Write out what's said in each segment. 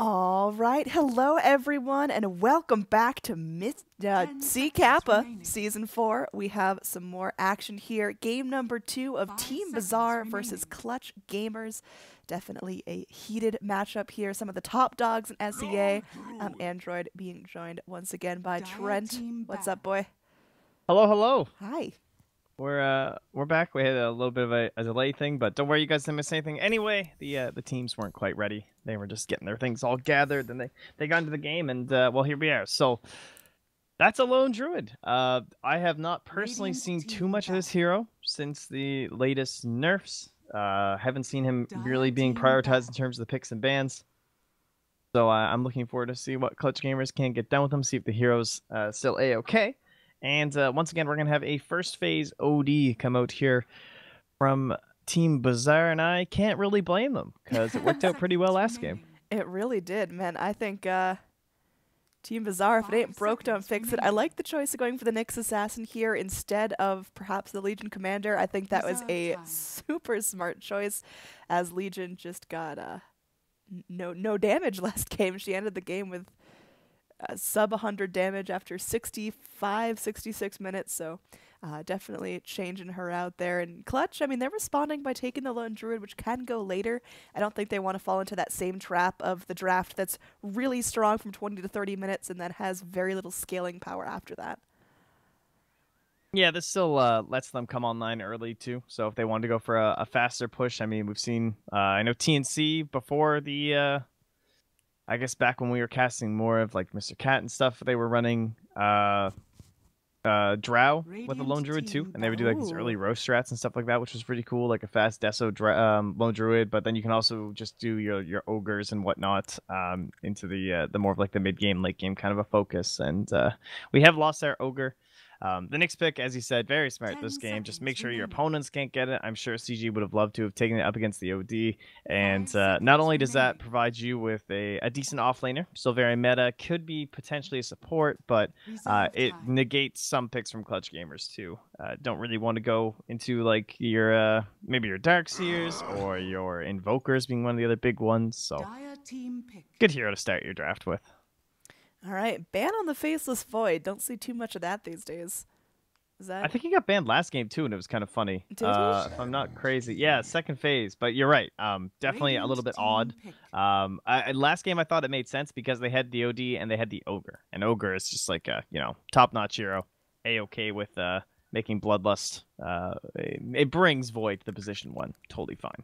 All right. Hello, everyone, and welcome back to Myth- uh, Sea Kappa Season 4. We have some more action here. Game number two of Five Team seconds Bazaar versus. Clutch Gamers. Definitely a heated matchup here. Some of the top dogs in SEA. Um, AnneeDroid being joined once again by Dire Trent. What's back. up, boy? Hello, hello. Hi. We're uh we're back. We had a little bit of a, a delay thing, but don't worry, you guys didn't miss anything. Anyway, the uh, the teams weren't quite ready. They were just getting their things all gathered, and they they got into the game, and uh, well, here we are. So that's a lone druid. Uh, I have not personally seen too much of this hero since the latest nerfs. Uh, haven't seen him really being prioritized in terms of the picks and bans. So uh, I'm looking forward to see what Clutch Gamers can get done with them. See if the heroes uh, still a okay. And uh, once again, we're gonna have a first phase OD come out here from Team Bazaar, and I can't really blame them because it worked out pretty well last game. It really did, man. I think uh, Team Bazaar, if it ain't broke, don't fix it. I like the choice of going for the Nyx Assassin here instead of perhaps the Legion Commander. I think that was a super smart choice, as Legion just got uh, no no damage last game. She ended the game with uh, sub 100 damage after 65, 66 minutes. So uh, definitely changing her out there. And Clutch, I mean, they're responding by taking the Lone Druid, which can go later. I don't think they want to fall into that same trap of the draft that's really strong from 20 to 30 minutes and then has very little scaling power after that. Yeah, this still uh, lets them come online early too. So if they wanted to go for a, a faster push, I mean, we've seen. Uh, I know TNC before the. I guess back when we were casting more of like Mr. Cat and stuff, they were running uh, uh, Drow with the Lone Druid too, and they would do like these early rosh strats and stuff like that, which was pretty cool, like a fast Deso um, Lone Druid. But then you can also just do your your ogres and whatnot um, into the uh, the more of like the mid game, late game kind of a focus. And uh, we have lost our ogre. Um, the next pick, as you said, very smart Ten this game. Just make sure your opponents can't get it. I'm sure CG would have loved to have taken it up against the OD. And uh, not only does that provide you with a, a decent offlaner, still very meta, could be potentially a support, but uh, it negates some picks from clutch gamers too. Uh, don't really want to go into like your uh, maybe your dark seers or your invokers being one of the other big ones. So good hero to start your draft with. All right, ban on the Faceless Void. Don't see too much of that these days. Is that I think he got banned last game too, and it was kind of funny. Did he? uh, if I'm not crazy, yeah, second phase. But you're right. Um, definitely a little bit odd. Um, I, last game I thought it made sense because they had the OD and they had the ogre, and ogre is just like a you know top notch hero, a okay with uh making bloodlust. Uh, it, it brings void to the position one, totally fine.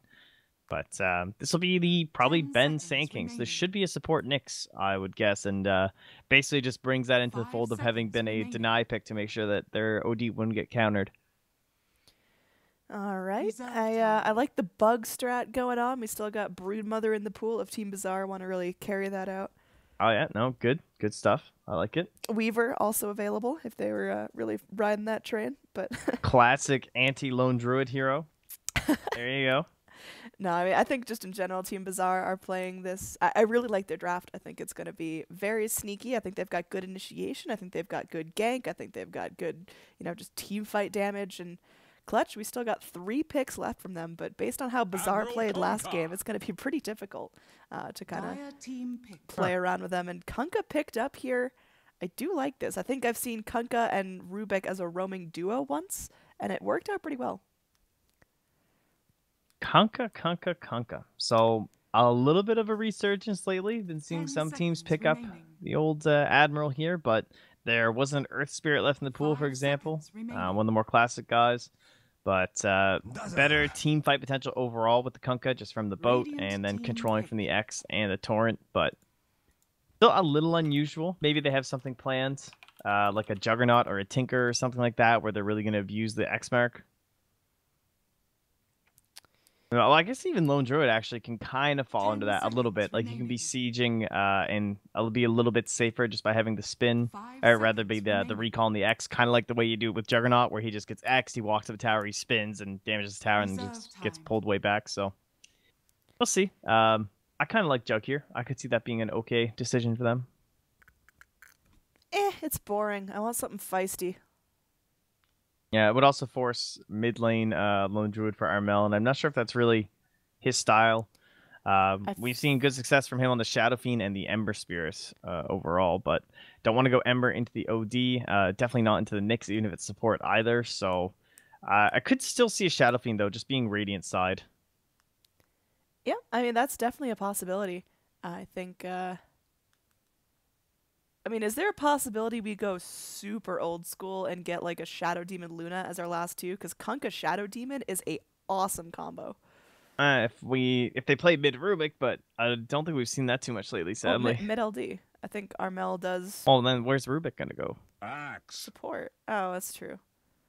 But um, this will be the probably Ben seconds Sankings. remaining. This should be a support Nyx, I would guess, and uh, basically just brings that into the fold of having seconds been a deny pick to make sure that their OD wouldn't get countered. All right. I uh, I like the bug strat going on. We still got Broodmother in the pool if Team Bazaar want to really carry that out. Oh yeah, no, good, good stuff. I like it. Weaver also available if they were uh, really riding that train. But Classic anti lone druid hero. There you go. No, I mean I think just in general, Team Bazaar are playing this. I, I really like their draft. I think it's going to be very sneaky. I think they've got good initiation. I think they've got good gank. I think they've got good, you know, just team fight damage and. Clutch, we still got three picks left from them, but based on how Bazaar Admiral played last game, it's going to be pretty difficult uh, to kind of play around with them. And Kunkka picked up here. I do like this. I think I've seen Kunkka and Rubick as a roaming duo once, and it worked out pretty well. Kunkka, Kunkka, Kunkka. So a little bit of a resurgence lately. Been seeing some teams pick up the old uh, Admiral here, but there wasn't Earth Spirit left in the pool, for example. Uh, one of the more classic guys. But uh, better team fight potential overall with the Kunkka, just from the boat Radiant and then controlling pick. from the X and the Torrent. But still a little unusual. Maybe they have something planned, uh, like a Juggernaut or a Tinker or something like that, where they're really going to abuse the X mark. Well, I guess even Lone Druid actually can kind of fall into that a little bit. Like you can be sieging uh, and it'll be a little bit safer just by having the spin, Five or rather be the the recall and the X, kind of like the way you do it with Juggernaut, where he just gets X, he walks to the tower, he spins and damages the tower, and then just gets pulled way back. So we'll see. Um, I kind of like Jug here. I could see that being an okay decision for them. Eh, it's boring. I want something feisty. Yeah, it would also force mid lane uh, Lone Druid for Armel, and I'm not sure if that's really his style. Um, we've seen good success from him on the Shadow Fiend and the Ember Spirits uh, overall, but don't want to go Ember into the OD. Uh, definitely not into the Nyx, even if it's support either. So uh, I could still see a Shadow Fiend though, just being Radiant side. Yeah, I mean that's definitely a possibility. I think. I mean, is there a possibility we go super old school and get like a Shadow Demon Luna as our last two? Because Kunkka Shadow Demon is a awesome combo. Uh, if we if they play mid Rubick, but I don't think we've seen that too much lately, Well, sadly. mid, mid LD. I think Armel does Oh, then where's Rubick gonna go? Axe. support. Oh, that's true.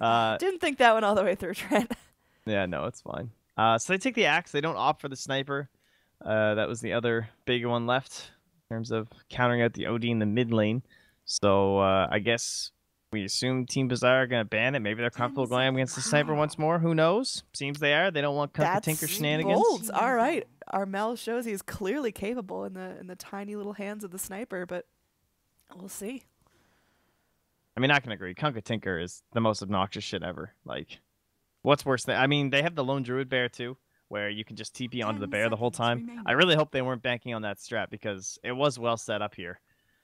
Uh, Didn't think that one all the way through, Trent. Yeah, no, it's fine. Uh, so they take the axe. They don't opt for the sniper. Uh, that was the other big one left in terms of countering out the OD in the mid lane. So uh, I guess we assume Team Bazaar are going to ban it. Maybe they're comfortable going up against the sniper once more. Who knows? Seems they are. They don't want Kunkka That's Tinker shenanigans. bold. All right, Armel shows he's clearly capable in the in the tiny little hands of the sniper, but we'll see. I mean, I can agree. Kunkka Tinker is the most obnoxious shit ever. Like, what's worse than? I mean, they have the lone druid bear too, where you can just TP onto the bear the whole time. remaining. I really hope they weren't banking on that strat because it was well set up here.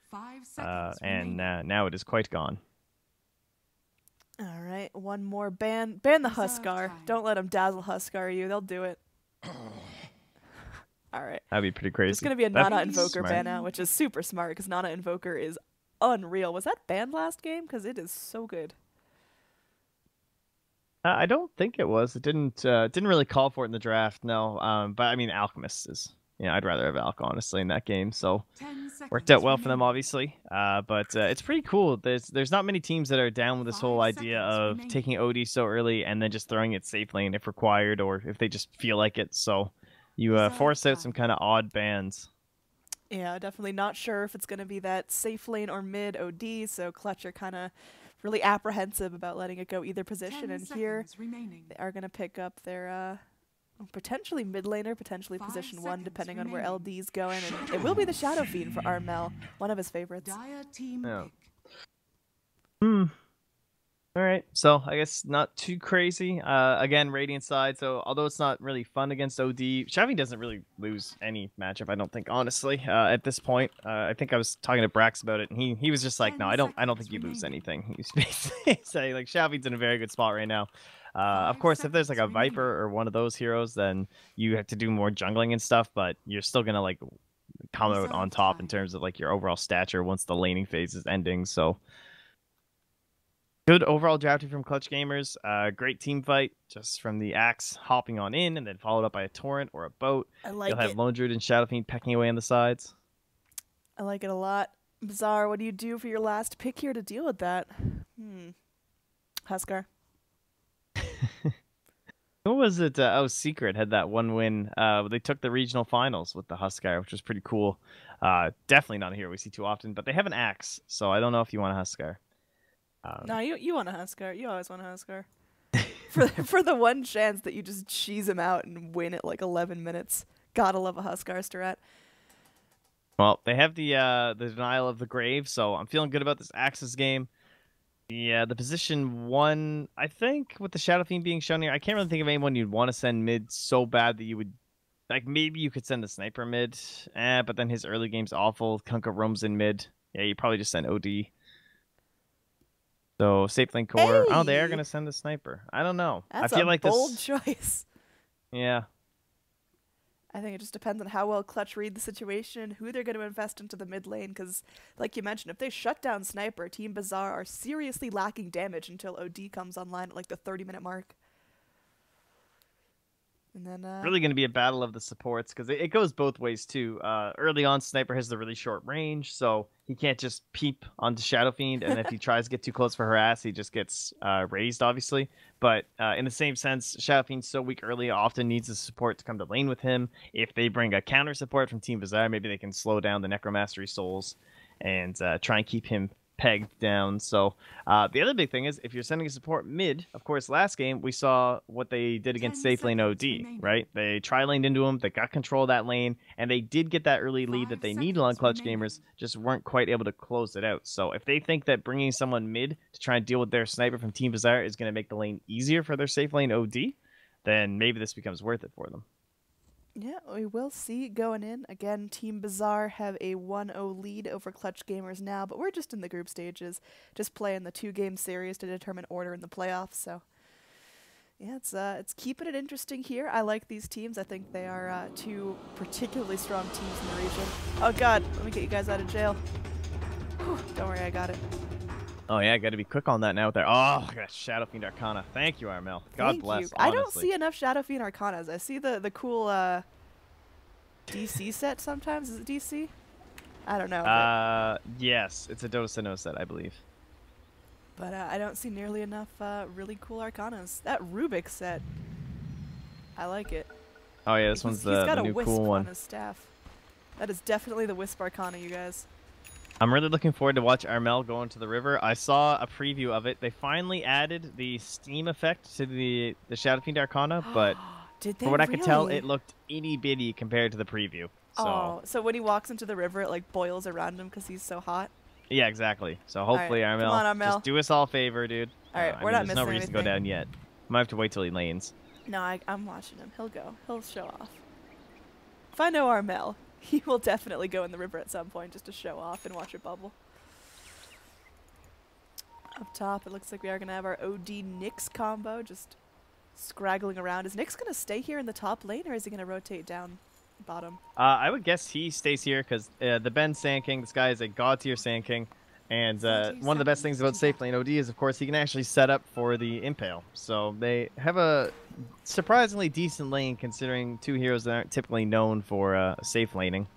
Five uh, seconds and uh, now it is quite gone. All right, one more ban ban the Huskar. Don't let them dazzle Huskar you. They'll do it. All right. That'd be pretty crazy. There's gonna be a That'd Nana be Invoker smart. ban out, which is super smart because Nana Invoker is unreal. Was that banned last game? Because it is so good. I don't think it was. It didn't uh, didn't really call for it in the draft. No, um, but I mean, Alchemist is. Yeah, I'd rather have Alch honestly in that game. So worked out well for them, obviously. Uh, but uh, it's pretty cool. There's there's not many teams that are down with this whole idea of remaining. taking OD so early and then just throwing it safe lane if required or if they just feel like it. So you uh, force out some kind of odd bans. Yeah, definitely not sure if it's going to be that safe lane or mid OD, so Clutch are kind of really apprehensive about letting it go either position. Ten And here remaining. they are going to pick up their uh, potentially mid laner, potentially Five position one, seconds depending on where. LD's going. And it will be the Shadow Fiend for Armel, one of his favorites. Dire team Yeah. pick. Hmm. All right. So I guess not too crazy. Uh, again, Radiant side. So although it's not really fun against OD, Shavy doesn't really lose any matchup. I don't think, honestly, uh, at this point. Uh, I think I was talking to Brax about it, and he he was just like, "No, I don't. I don't think you lose anything." He was basically saying like Shavy's in a very good spot right now. Uh, of course, if there's like a. Viper or one of those heroes, then you have to do more jungling and stuff. But you're still gonna like come out on top in terms of like your overall stature once the laning phase is ending. So good overall drafting from Clutch Gamers. Uh, great team fight just from the axe hopping on in and then followed up by a torrent or a boat. I like You'll have it. Lone Druid and Shadow Fiend pecking away on the sides. I like it a lot. Bazaar, what do you do for your last pick here to deal with that? Hmm. Huskar. What was it? Uh, oh, Secret had that one win. Uh, they took the regional finals with the Huskar, which was pretty cool. Uh, definitely not a hero we see too often, but they have an axe, so I don't know if you want a Huskar. Um, No, you you want a Huskar. You always want a Huskar. for the, for the one chance that you just cheese him out and win at like 11 minutes. Gotta love a Huskar strat. Well, they have the uh, the denial of the grave, so I'm feeling good about this Axis game. Yeah, the position one, I think, with the Shadow Fiend being shown here, I can't really think of anyone you'd want to send mid so bad that you would, like, maybe you could send the sniper mid, eh, but then his early game's awful. Kunkka roams in mid. Yeah, you probably just send OD. So safe lane core. Oh, they are gonna send a sniper. I don't know. That's I feel a like bold this. choice. Yeah, I think it just depends on how well Clutch read the situation, who they're going to invest into the mid lane. Because, like you mentioned, if they shut down Sniper, Team Bazaar are seriously lacking damage until OD comes online at like the 30 minute mark. And then, uh, really going to be a battle of the supports because it, it goes both ways too. Uh, early on, Sniper has the really short range, so he can't just peep onto Shadow Fiend, and if he tries to get too close for her ass, he just gets uh, razed, obviously. But uh, in the same sense, Shadow Fiend's so weak early, often needs the support to come to lane with him. If they bring a counter support from Team Bazaar, maybe they can slow down the Necromastery Souls and uh, try and keep him pegged down. So uh, the other big thing is if you're sending a support mid, of course, last game we saw what they did against 10 safe lane OD, remaining. right? They tri laned into him, they got control of that lane, and they did get that early lead that they needed on Clutch remaining. Gamers, just weren't quite able to close it out. So if they think that bringing someone mid to try and deal with their sniper from Team Bazaar is going to make the lane easier for their safe lane OD, then maybe this becomes worth it for them. Yeah, we will see going in. Again, Team Bazaar have a 1-0 lead over Clutch Gamers now, but we're just in the group stages, just playing the two-game series to determine order in the playoffs. So, yeah, it's uh, it's keeping it interesting here. I like these teams. I think they are uh, two particularly strong teams in the region. Oh God, let me get you guys out of jail. Whew, don't worry, I got it. Oh yeah, got to be quick on that now. With There. Oh, I got Shadow Fiend Arcana. Thank you, Armel. God Thank bless. you. I don't see enough Shadow Fiend Arcanas. I see the the cool uh, DC set sometimes. Is it DC? I don't know. Uh, yes, it's a Dota set, I believe. But uh, I don't see nearly enough uh, really cool Arcanas. That Rubick set, I like it. Oh yeah, this He's- one's he's the, got the a new wisp cool on one. his staff. That is definitely the Wisp Arcana, you guys. I'm really looking forward to watch Armel go into the river. I saw a preview of it. They finally added the steam effect to the the Shadow Fiend Arcana, but Did they from what I could tell, it looked itty bitty compared to the preview. So Oh, so when he walks into the river, it like boils around him because he's so hot. yeah, exactly. So hopefully come Armel, on, Armel. just do us all a favor, dude. All right, Uh, we're mean, not There's no missing reason to go down yet. Might have to wait till he lanes. No, I, I'm watching him. He'll go. He'll show off. If I know Armel, he will definitely go in the river at some point just to show off and watch it bubble. Up top, it looks like we are going to have our OD Nyx combo just scraggling around. Is Nyx going to stay here in the top lane or is he going to rotate down bottom? Uh, I would guess he stays here because uh, the Ben Sand King, this guy is a god tier Sand King. And uh, one of the best things about seconds Safe Lane OD is, of course, he can actually set up for the Impale. So they have a surprisingly decent lane considering two heroes that aren't typically known for uh, safe laning.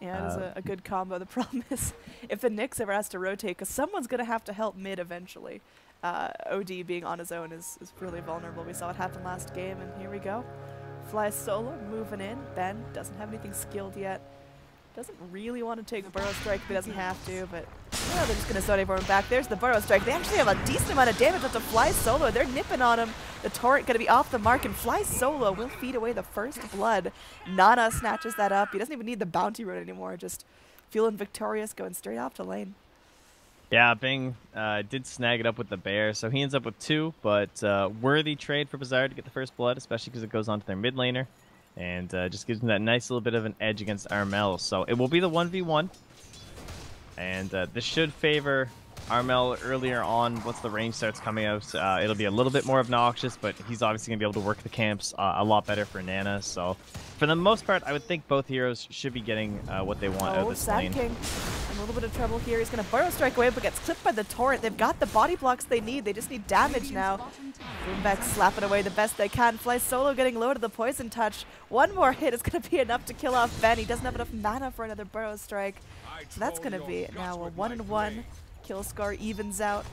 Yeah, it is Uh, a, a good combo. The problem is, if the Nyx ever has to rotate, because someone's going to have to help mid eventually. Uh, OD being on his own is, is really vulnerable. We saw it happen last game, and here we go. Fly solo, moving in. Ben doesn't have anything skilled yet. Doesn't really want to take Burrow Strike, but doesn't have to, but well, they're just going to zone everyone back. There's the Burrow Strike. They actually have a decent amount of damage up to Fly Solo. They're nipping on him. The torrent going to be off the mark, and Fly Solo will feed away the first blood. Nana snatches that up. He doesn't even need the bounty rune anymore. Just feeling victorious, going straight off to lane. Yeah, Bing uh, did snag it up with the bear, so he ends up with two, but uh, worthy trade for Bazaar to get the first blood, especially because it goes on to their mid laner, and uh, just gives them that nice little bit of an edge against Armel. So it will be the 1v1, and uh, this should favor Armel earlier on once the range starts coming out. Uh, it'll be a little bit more obnoxious, but he's obviously going to be able to work the camps uh, a lot better for Nana. So for the most part, I would think both heroes should be getting uh, what they want out of Oh, this Sad lane. King. A little bit of trouble here. He's going to Burrow Strike away, but gets clipped by the torrent. They've got the body blocks they need. They just need damage now. Boombox slapping away the best they can. Fly Solo getting low to the poison touch. One more hit is going to be enough to kill off Ben. He doesn't have enough mana for another Burrow Strike. So that's going to be now a one and one. Kill score evens out.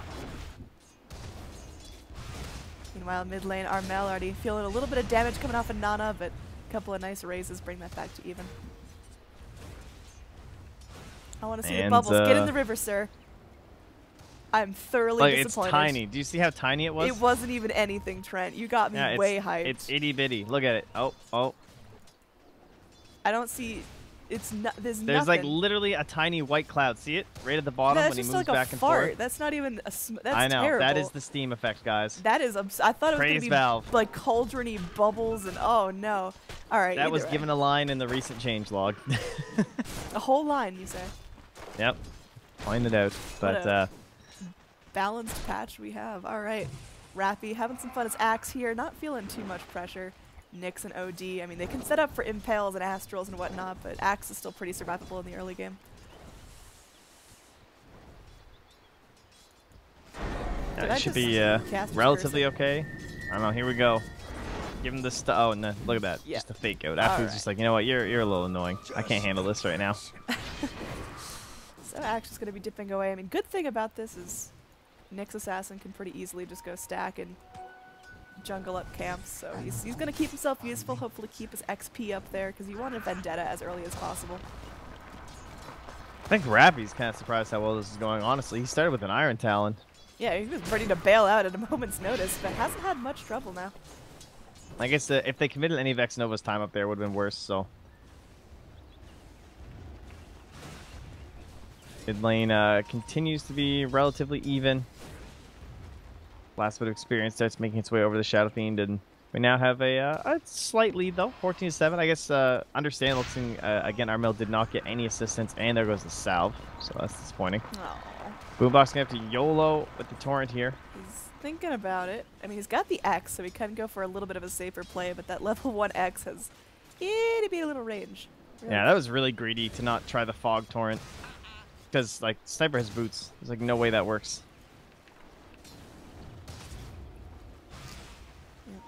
Meanwhile, mid lane, Armel already feeling a little bit of damage coming off of Nana, but a couple of nice razes bring that back to even. I want to see the And, bubbles. Get in uh, the river, sir. I'm thoroughly Like it's disappointed. tiny. Do you see how tiny it was? It wasn't even anything, Trent. You got me yeah, it's, way hyped. It's itty bitty. Look at it. Oh, oh. I don't see. It's not. There's, There's like literally a tiny white cloud. See it right at the bottom that's when he moves like a back and fart. forth. That's not even a. Sm- that's I know terrible. that is the steam effect, guys. That is. I thought it was gonna be Valve. like cauldrony bubbles and oh no. All right. that was way. given a line in the recent change log. a whole line. You say. yep, pointed out. But a- uh, balanced patch we have. All right. Rappy having some fun as Axe here, not feeling too much pressure. Nyx and OD, I mean, they can set up for Impales and Astrals and whatnot, but Axe is still pretty survivable in the early game. Did should be uh, relatively okay. I don't know. Here we go. Give him the stuff. Oh no! Look at that. Yeah. Just a fake out. After Alright. just like, you know what? You're you're a little annoying. I can't handle this right now. So Axe is going to be dipping away. I mean, good thing about this is Nyx Assassin can pretty easily just go stack and jungle up camps, so he's, he's going to keep himself useful, hopefully keep his XP up there, because he wanted Vendetta as early as possible. I think Rappy's kind of surprised how well this is going. Honestly, he started with an Iron Talon. Yeah, he was ready to bail out at a moment's notice, but hasn't had much trouble now. I guess uh, if they committed any Vex Nova's time up there, would have been worse. So. Mid lane uh, continues to be relatively even. Last bit of experience starts making its way over the Shadow Fiend, and We now have a, uh, a slight lead though, 14 to 7. I guess uh, understandable. Seeing, uh, again, Armel did not get any assistance, and there goes the salve, so that's disappointing. Oh, Boombox gonna have to YOLO with the torrent here. he's thinking about it. I mean, he's got the X, so he can go for a little bit of a safer play, but that level 1 X has itty bitty little range. Really Yeah, that was really greedy to not try the fog torrent. Because, like, Sniper has boots. There's, like, no way that works.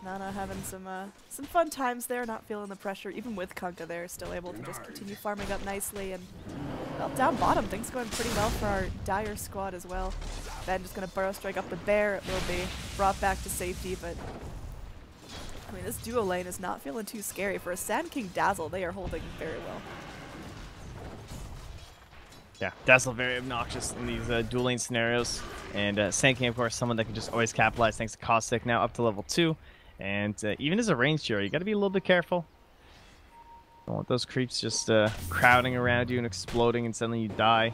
Nana having some uh, some fun times there, not feeling the pressure. Even with Kunkka there, still able to just continue farming up nicely. And, well, down bottom, things going pretty well for our Dire squad as well. Ben just going to burrow strike up the bear. It will be brought back to safety, but... I mean, this duo lane is not feeling too scary. For a Sand King Dazzle, they are holding very well. Yeah, Dazzle very obnoxious in these uh, dual lane scenarios. And uh, Sand King, of course, someone that can just always capitalize thanks to Caustic now up to level 2. And uh, even as a ranged hero, you got to be a little bit careful. Don't want those creeps just uh, crowding around you and exploding and suddenly you die.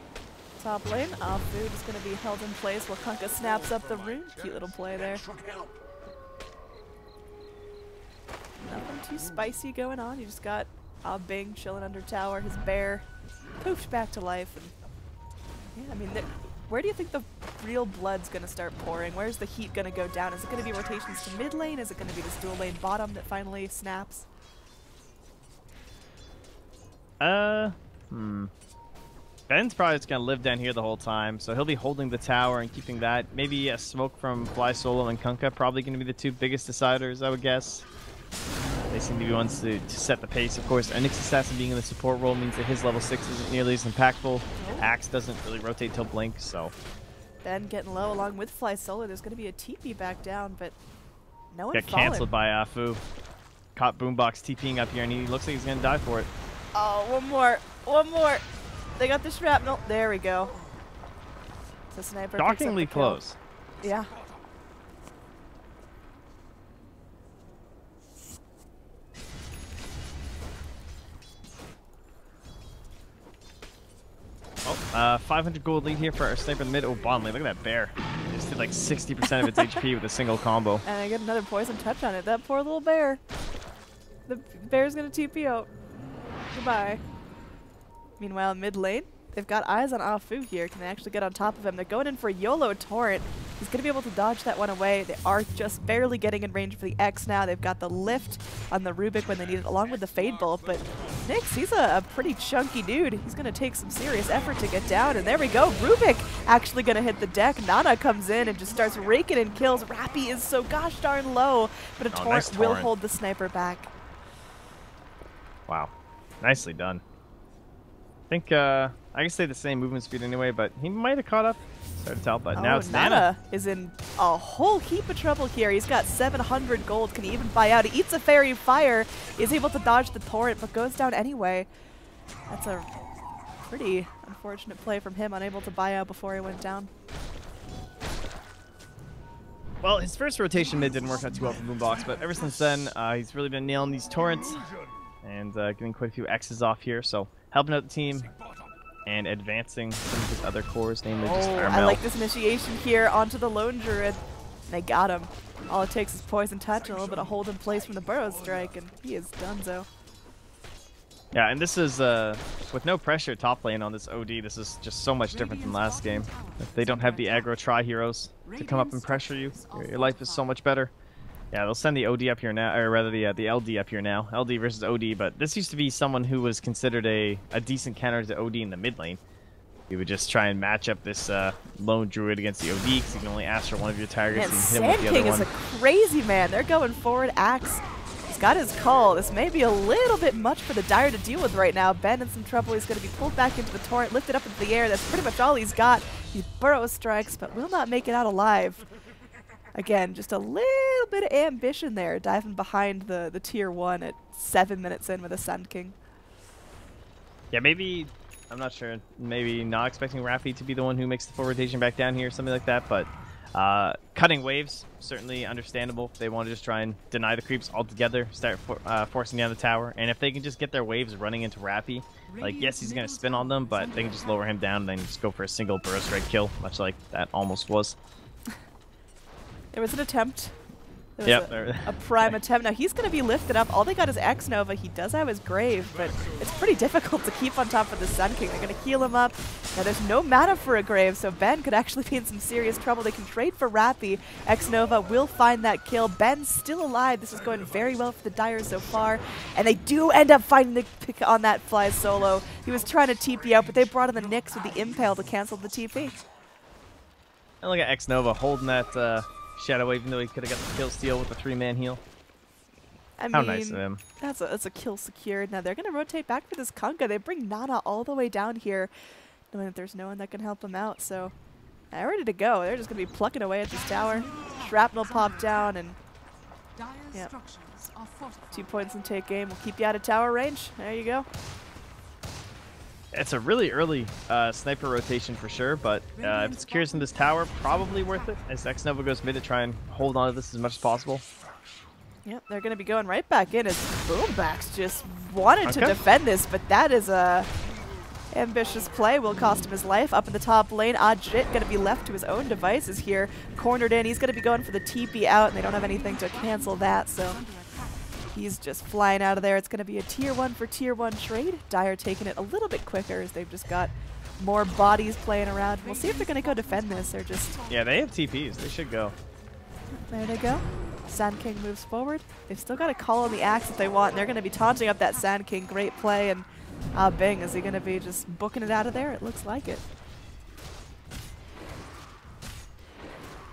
Top lane, Afu is going to be held in place while Kunkka snaps up the rune. Cute little play there. Nothing too spicy going on. You just got Ah Bing chilling under tower, his bear poofed back to life. And yeah, I mean, where do you think the real blood's going to start pouring? Where's the heat going to go down? Is it going to be rotations to mid lane? Is it going to be this dual lane bottom that finally snaps? Uh, hmm. Ben's probably just gonna live down here the whole time, so he'll be holding the tower and keeping that. Maybe a smoke from Fly Solo and Kunkka probably gonna be the two biggest deciders, I would guess. They seem to be ones to, to set the pace. Of course, Onyx Assassin being in the support role means that his level 6 isn't nearly as impactful. Axe doesn't really rotate till Blink, so... Ben getting low along with Fly Solo. There's going to be a TP back down, but no one Got falling. cancelled by Afu. Caught Boombox TPing up here, and he looks like he's gonna die for it. Oh, one more. One more. They got the shrapnel. There we go. So sniper. picks up Shockingly close. Yeah. Uh, 500 gold lead here for our sniper in the mid. Oh, lane. Look at that bear. Just did like 60% of its HP with a single combo. And I get another poison touch on it. That poor little bear. The bear's gonna TP out. Goodbye. Meanwhile, mid lane, they've got eyes on Afu here. Can they actually get on top of him? They're going in for YOLO Torrent. He's going to be able to dodge that one away. They are just barely getting in range for the X now. They've got the lift on the Rubick when they need it, along with the Fade Bolt. But Nyx, he's a, a pretty chunky dude. He's going to take some serious effort to get down. And there we go. Rubick actually going to hit the deck. Nana comes in and just starts raking in kills. Rappy is so gosh darn low, but a Oh, Torrent nice will hold the sniper back. Wow. Nicely done. I think, uh, I can say the same movement speed anyway, but he might have caught up. It's hard to tell, but now oh, it's Nana. is in a whole heap of trouble here. He's got 700 gold. Can he even buy out? He eats a Faerie Fire. Is able to dodge the torrent, but goes down anyway. That's a pretty unfortunate play from him, unable to buy out before he went down. Well, his first rotation mid didn't work out too well for Boombox, but ever since then, uh, he's really been nailing these torrents and uh, getting quite a few X's off here, so helping out the team and advancing some of his other cores, namely just Oh, Armel. I like this initiation here onto the lone druid. They got him. All it takes is poison touch and a little bit of hold in place from the burrow strike, and he is donezo. Yeah, and this is, uh, with no pressure top lane on this OD, this is just so much different than last game. If they don't have the aggro tri-heroes to come up and pressure you, your life is so much better. Yeah, they'll send the OD up here now, or rather the uh, the LD up here now. LD versus OD, but this used to be someone who was considered a, a decent counter to OD in the mid lane. We would just try and match up this uh, lone druid against the OD, because you can only ask for one of your targets and hit him with Sand the King other is a crazy man. They're going forward. Axe. He's got his call. This may be a little bit much for the Dire to deal with right now. Ben in some trouble. He's going to be pulled back into the torrent, lifted up into the air. That's pretty much all he's got. He burrow strikes, but will not make it out alive. Again, just a little bit of ambition there, diving behind the, the tier one at seven minutes in with a Sand King. Yeah, maybe I'm not sure. Maybe not expecting Rafi to be the one who makes the full rotation back down here, something like that. But uh, cutting waves certainly understandable. They want to just try and deny the creeps altogether, start for, uh, forcing down the tower, and if they can just get their waves running into Rafi, like yes, he's gonna spin on them, but they can just lower him down and then just go for a single burst strike kill, much like that almost was. There was an attempt. There was Yep. a- a prime attempt. Now he's going to be lifted up. All they got is X Nova. He does have his Grave, but it's pretty difficult to keep on top of the Sand King. They're going to heal him up. Now there's no mana for a Grave, so Ben could actually be in some serious trouble. They can trade for Rappy. X Nova will find that kill. Ben's still alive. This is going very well for the Dire so far, and they do end up finding the pick on that fly solo. He was trying to TP out, but they brought in the Nyx with the Impale to cancel the TP. And look at X Nova holding that uh, Shadow, even though he could have got the kill steal with the three man heal. I How mean, nice of him. That's a, that's a kill secured. Now they're going to rotate back for this Kunkka. They bring Nana all the way down here, knowing that there's no one that can help them out. So they're ready to go. They're just going to be plucking away at this tower. Shrapnel popped down, and Yep. structures are fortified. two points in take game We'll keep you out of tower range. There you go. It's a really early uh, sniper rotation for sure, but uh, if it's curious in this tower, probably worth it. As X Nova goes mid to try and hold on to this as much as possible. Yep, they're going to be going right back in as Boombox just wanted to defend this, but that is a ambitious play. Will cost him his life. Up in the top lane, Ajit going to be left to his own devices here. Cornered in. He's going to be going for the TP out, and they don't have anything to cancel that, so. He's just flying out of there. It's going to be a tier 1 for tier 1 trade. Dire taking it a little bit quicker as they've just got more bodies playing around. We'll see if they're going to go defend this or just Yeah, they have TPs. They should go. There they go. Sand King moves forward. They've still got a call on the axe if they want, and they're going to be taunting up that Sand King. Great play, and ah, Bing, is he going to be just booking it out of there? It looks like it.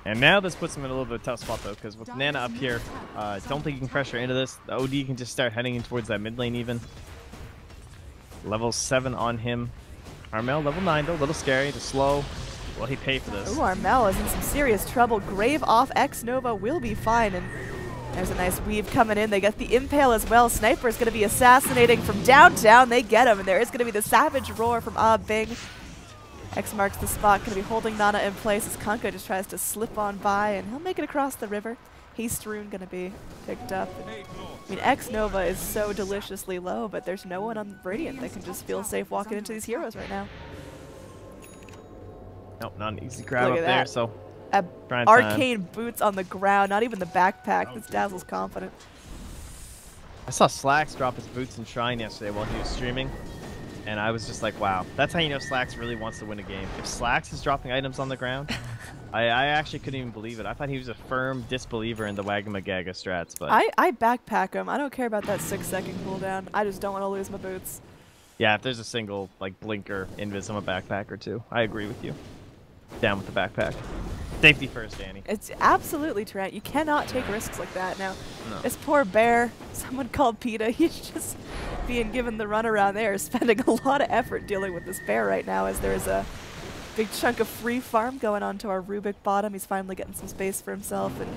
And now this puts him in a little bit of a tough spot though, because with Nana up here, uh, don't think you can pressure into this. The OD can just start heading in towards that mid lane even. Level 7 on him. Armel level 9 though, a little scary, just slow. Will he pay for this? Ooh, Armel is in some serious trouble. Grave off, X Nova will be fine, and there's a nice weave coming in. They get the Impale as well. Sniper is going to be assassinating from downtown. They get him, and there is going to be the Savage Roar from Ah Bing. X marks the spot, going to be holding Nana in place as Kunkka just tries to slip on by, and he'll make it across the river. Haste Rune going to be picked up. And, I mean, X Nova is so deliciously low, but there's no one on Radiant that can just feel safe walking into these heroes right now. Nope, not an easy grab Look up there, so time. arcane boots on the ground, not even the backpack. This Dazzle's confident. I saw Slacks drop his boots in Shrine yesterday while he was streaming, and I was just like, wow, that's how you know Slacks really wants to win a game. If Slacks is dropping items on the ground, I, I actually couldn't even believe it. I thought he was a firm disbeliever in the Wagamagaga strats, but I, I backpack him. I don't care about that six second cooldown. I just don't want to lose my boots. yeah, if there's a single like blinker invis on a backpack or two, I agree with you. Down with the backpack. Safety first, Danny. It's absolutely Trent. You cannot take risks like that. Now, No. this poor bear, someone called PETA, he's just being given the runaround there, spending a lot of effort dealing with this bear right now as there is a big chunk of free farm going on to our Rubick bottom. He's finally getting some space for himself. And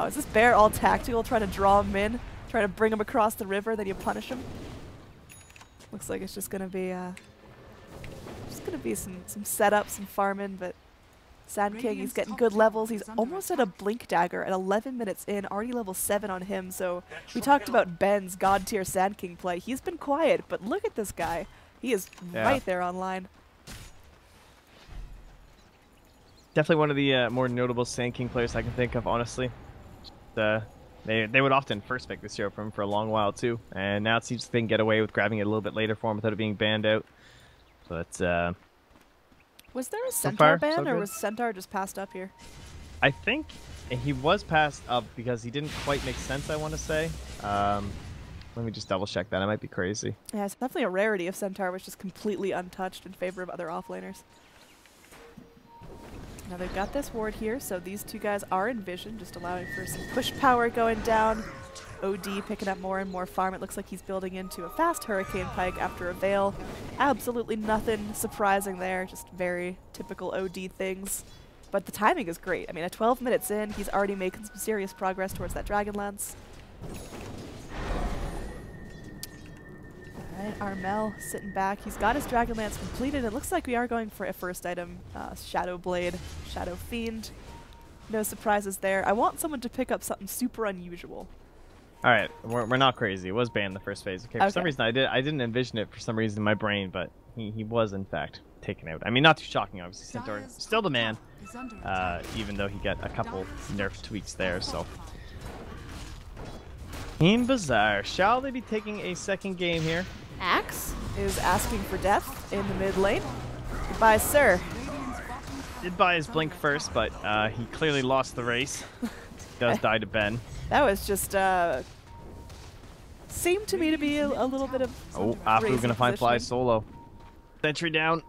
Oh, is this bear all tactical, trying to draw him in, trying to bring him across the river, then you punish him? Looks like it's just gonna be uh just gonna be some some setup, some farming, but Sand King, he's getting good levels. He's almost at a blink dagger at 11 minutes in, already level 7 on him. So we talked about Ben's god tier Sand King play. He's been quiet, but look at this guy. He is Yeah. right there online. Definitely one of the uh, more notable Sand King players I can think of, honestly. Uh, they they would often first pick this hero from him for a long while too, and now it seems they can get away with grabbing it a little bit later for him without it being banned out. But uh, Was there a So Centaur so ban, or was Centaur just passed up here? I think he was passed up because he didn't quite make sense. I want to say. Um, let me just double check that. I might be crazy. Yeah, it's definitely a rarity if Centaur was just completely untouched in favor of other offlaners. Now they've got this ward here, so these two guys are in vision, just allowing for some push power going down. OD picking up more and more farm. It looks like he's building into a fast Hurricane Pike after a Veil. Absolutely nothing surprising there, just very typical OD things. But the timing is great. I mean, at 12 minutes in, he's already making some serious progress towards that Dragonlance. Alright, Armel sitting back. He's got his Dragonlance completed. It looks like we are going for a first item. Uh, Shadow Blade, Shadow Fiend. No surprises there. I want someone to pick up something super unusual. All right, we're, we're not crazy. It was banned the first phase. Okay, for some reason I did I didn't envision it for some reason in my brain, but he, he was in fact taken out. I mean, not too shocking, obviously. Centaur still the man, tower is under uh, even though he got a couple nerf tweaks there. So Team Bazaar, Shall they be taking a second game here? Axe is asking for death in the mid lane. Goodbye, sir. Did buy his blink first, but uh, he clearly lost the race. Does die to Ben. That was just uh seemed to me to be a, a little bit of Oh, some Afu crazy gonna find Fly solo. Sentry down.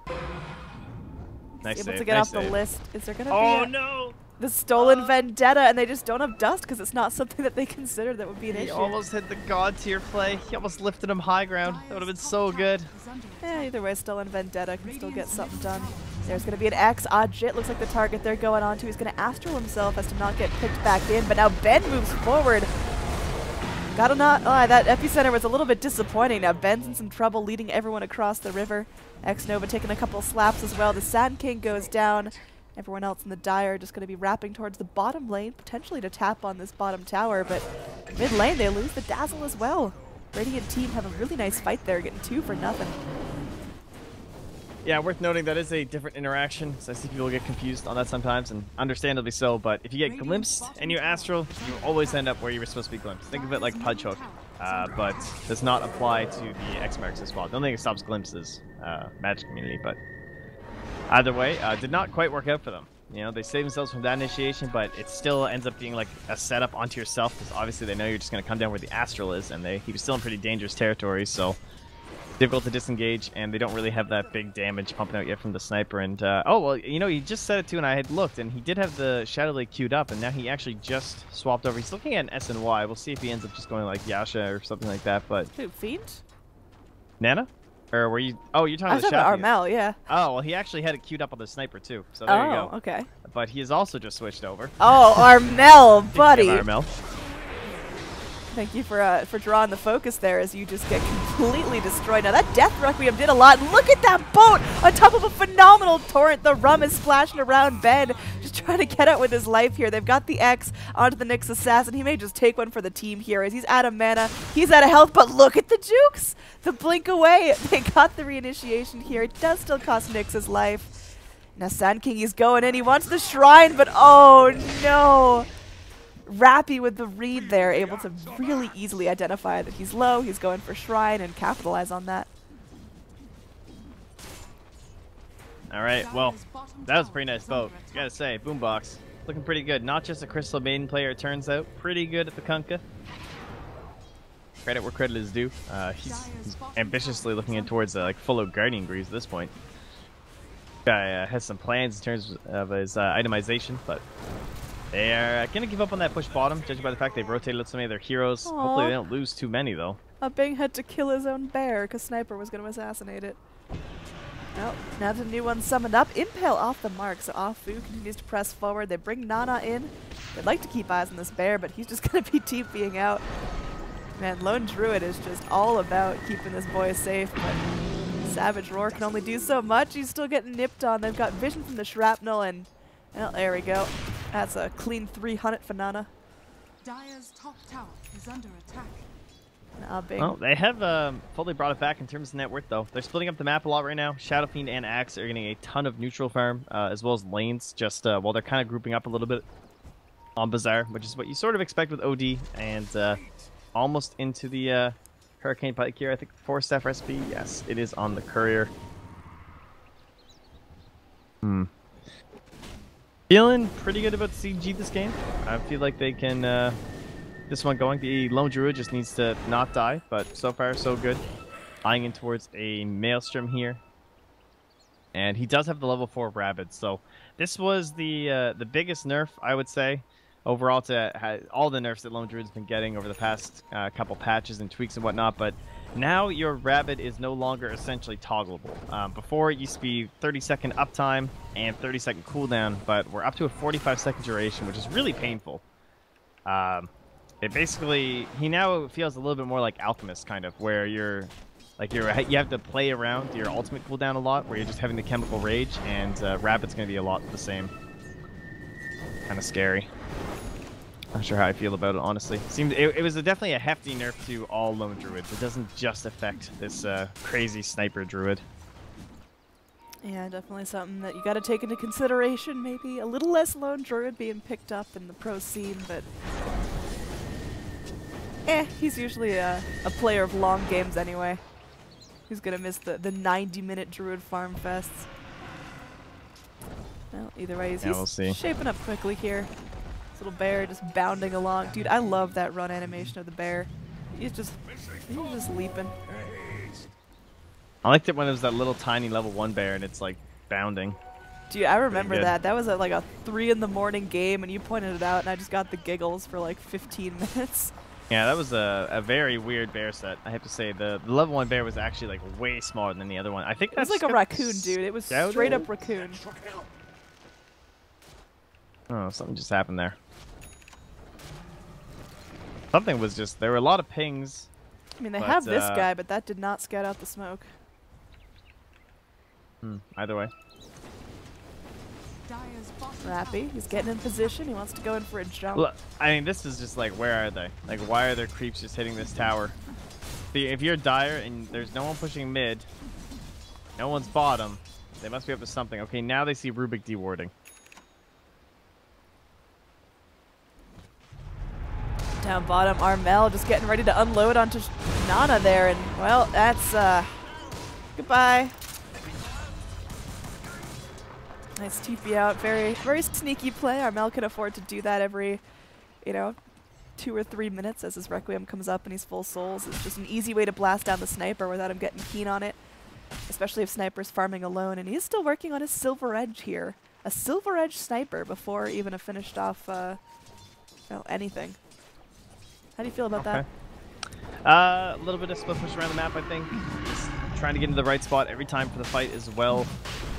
Nice able save, to get nice off the list. Is there gonna Oh be a, no! the stolen vendetta and they just don't have dust because it's not something that they consider that would be an He issue? almost hit the god tier play. He almost lifted him high ground. That would have been so good. Eh, either way, stolen vendetta can still get something done. There's gonna be an X. Ajit looks like the target they're going on to. He's gonna astral himself as to not get picked back in, but now Ben moves forward. Gotta not lie, that epicenter was a little bit disappointing. Now Ben's in some trouble leading everyone across the river. X Nova taking a couple slaps as well. The Sand King goes down. Everyone else in the Dire just going to be wrapping towards the bottom lane, potentially to tap on this bottom tower, but mid lane they lose the Dazzle as well. Radiant team have a really nice fight there, getting two for nothing. Yeah, worth noting that is a different interaction. So I see people get confused on that sometimes, and understandably so. But if you get glimpsed and you're astral, you always end up where you were supposed to be glimpsed. Think of it like Pudge Hook, uh, but does not apply to the X Marks as well. The only thing it stops glimpses, uh, Magic Immunity, but either way, uh, did not quite work out for them. You know, they save themselves from that initiation, but it still ends up being like a setup onto yourself because obviously they know you're just going to come down where the Astral is, and they he was still in pretty dangerous territory, so difficult to disengage, and they don't really have that big damage pumping out yet from the sniper. And uh, oh well, you know, he just said it too, and I had looked, and he did have the Shadow Lake queued up, and now he actually just swapped over. He's looking at an S and Y. We'll see if he ends up just going like Yasha or something like that. But Who, Fiend? Nana, or were you? Oh, you're talking I was about talking about Armel, yeah. Oh well, he actually had it queued up on the sniper too. So there you oh, go. okay. But he has also just switched over. Oh, Armel, buddy. Armel. Thank you for uh, for drawing the focus there as you just get completely destroyed. Now that Death Requiem did a lot. Look at that boat on top of a phenomenal torrent. The rum is splashing around Ben, just trying to get out with his life here. They've got the X onto the Nyx Assassin. He may just take one for the team here as he's out of mana. He's out of health, but look at the jukes. The blink away. They got the reinitiation here. It does still cost Nyx his life. Now Sand King, he's going in. He wants the shrine, but oh no. Rappy with the read there, able to really easily identify that he's low, he's going for Shrine, and capitalize on that. All right, well, that was a pretty nice boat. Gotta say, Boombox, looking pretty good. Not just a Crystal Maiden player, it turns out. Pretty good at the Kunkka. Credit where credit is due. Uh, he's, he's ambitiously looking in towards uh, like full of Guardian Greaves at this point. Guy uh, has some plans in terms of his uh, itemization, but they are uh, gonna give up on that push bottom, judging by the fact they've rotated so many of their heroes. Hopefully, they don't lose too many though. Uh, Bing had to kill his own bear because Sniper was going to assassinate it. Nope, now the new one summoned up. Impale off the mark, so Afu continues to press forward. They bring Nana in. They'd like to keep eyes on this bear, but he's just going to be TPing out. Man, Lone Druid is just all about keeping this boy safe, but Savage Roar can only do so much. He's still getting nipped on. They've got vision from the shrapnel, and well, there we go. That's a clean 300 for Nana. Dire's top tower is under attack. Now Bing. Well, they have um, fully brought it back in terms of net worth, though. They're splitting up the map a lot right now. Shadow Fiend and Axe are getting a ton of neutral farm, uh, as well as lanes, just uh, while they're kind of grouping up a little bit on Bazaar, which is what you sort of expect with OD, and uh, almost into the uh, Hurricane Pike here. I think Force Staff recipe. Yes, it is on the courier. Hmm. Feeling pretty good about CG this game. I feel like they can uh, this one going. The Lone Druid just needs to not die, but so far so good. Eyeing in towards a Maelstrom here. And he does have the level 4 Rabid, so this was the uh, the biggest nerf, I would say, overall to all the nerfs that Lone Druid's been getting over the past uh, couple patches and tweaks and whatnot, but now your Rabid is no longer essentially toggleable. Um, before it used to be 30 second uptime and 30 second cooldown, but we're up to a 45 second duration, which is really painful. Um, it basically he now feels a little bit more like alchemist kind of where you're like you're you have to play around your ultimate cooldown a lot where you're just having the chemical rage and uh, going to be a lot the same kind of scary not sure how i feel about it honestly seemed it, it was a, definitely a hefty nerf to all lone druids it doesn't just affect this uh, crazy sniper druid Yeah, definitely something that you got to take into consideration. Maybe a little less lone druid being picked up in the pro scene, but Eh, he's usually a, a player of long games anyway. He's gonna miss the, the 90 minute Druid Farm Fests. Well, either way, he's, Yeah, we'll shaping up quickly here. Little bear just bounding along. Dude, I love that run animation of the bear. He's just, he's just leaping. I liked it when it was that little tiny level one bear and it's like bounding. Dude, I remember that. That was at like a 3 in the morning game, and you pointed it out, and I just got the giggles for like 15 minutes. Yeah, that was a, a very weird bear set. I have to say the, the level one bear was actually like way smaller than the other one. I think It was that's like a raccoon, dude. It was straight up raccoon. Oh, something just happened there. Something was just there were a lot of pings. I mean, they But, have this uh, guy, but that did not scout out the smoke. Hmm, either way. Rappy, he's getting in position. He wants to go in for a jump. Look, I mean, this is just like, where are they? Like, why are there creeps just hitting this tower? See, if you're dire and there's no one pushing mid, no one's bottom, they must be up to something. Okay, now they see Rubick dewarding. Down bottom, Armel just getting ready to unload onto Nana there, and well, that's uh, goodbye. Nice TP out, very very sneaky play. Armel can afford to do that every, you know, two or three minutes as his Requiem comes up and he's full souls. It's just an easy way to blast down the sniper without him getting keen on it, especially if sniper's farming alone. And he's still working on his silver edge here, a silver edge sniper before even a finished off, uh, well, anything. How do you feel about that? Uh, a little bit of split push around the map, I think. Just trying to get into the right spot every time for the fight as well.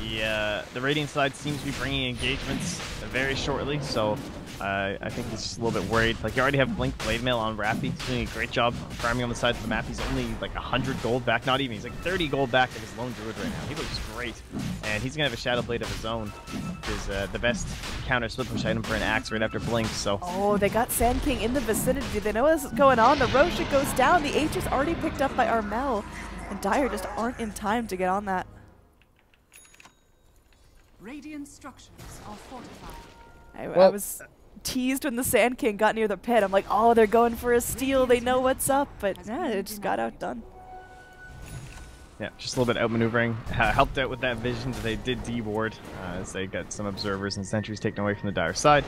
The uh, the Radiant side seems to be bringing engagements very shortly, so uh, I think he's just a little bit worried. Like, you already have Blink Blade Mail on Rappy. He's doing a great job farming on the sides of the map. He's only like 100 gold back, not even. He's like 30 gold back like his lone druid right now. He looks great. And he's going to have a Shadow Blade of his own, which is uh, the best counter split push item for an axe right after Blink, so... Oh, they got Sand King in the vicinity. Do they know what's going on? The Rosha goes down. The H is already picked up by Armel. And Dire just aren't in time to get on that. Radiant structures are fortified. I, I was teased when the Sand King got near the pit. I'm like, oh, they're going for a steal. They know what's up. But yeah, it just got outdone. Yeah, just a little bit outmaneuvering. Uh, helped out with that vision that they did deward uh, as they got some observers and sentries taken away from the dire side.